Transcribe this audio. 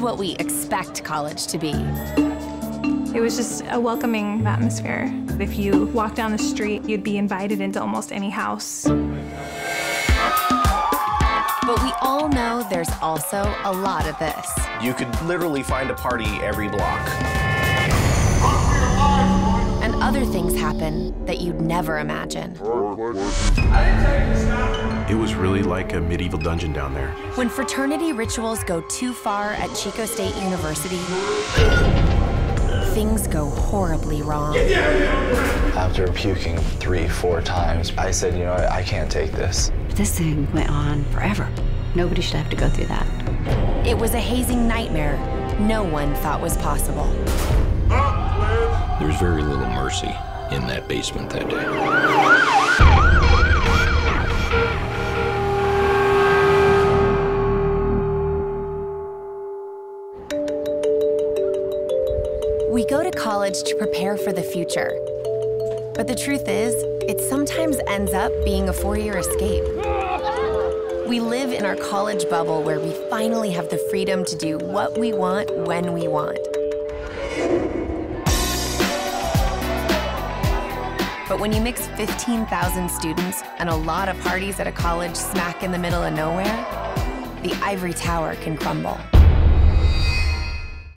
is what we expect college to be. It was just a welcoming atmosphere. If you walk down the street, you'd be invited into almost any house. But we all know there's also a lot of this. You could literally find a party every block. And other things happen that you'd never imagine. It was really like a medieval dungeon down there. When fraternity rituals go too far at Chico State University, things go horribly wrong. After puking three, four times, I said, you know what, I can't take this. This thing went on forever. Nobody should have to go through that. It was a hazing nightmare no one thought was possible. There was very little mercy in that basement that day. We go to college to prepare for the future. But the truth is, it sometimes ends up being a four year escape. We live in our college bubble where we finally have the freedom to do what we want when we want. But when you mix 15,000 students and a lot of parties at a college smack in the middle of nowhere, the ivory tower can crumble.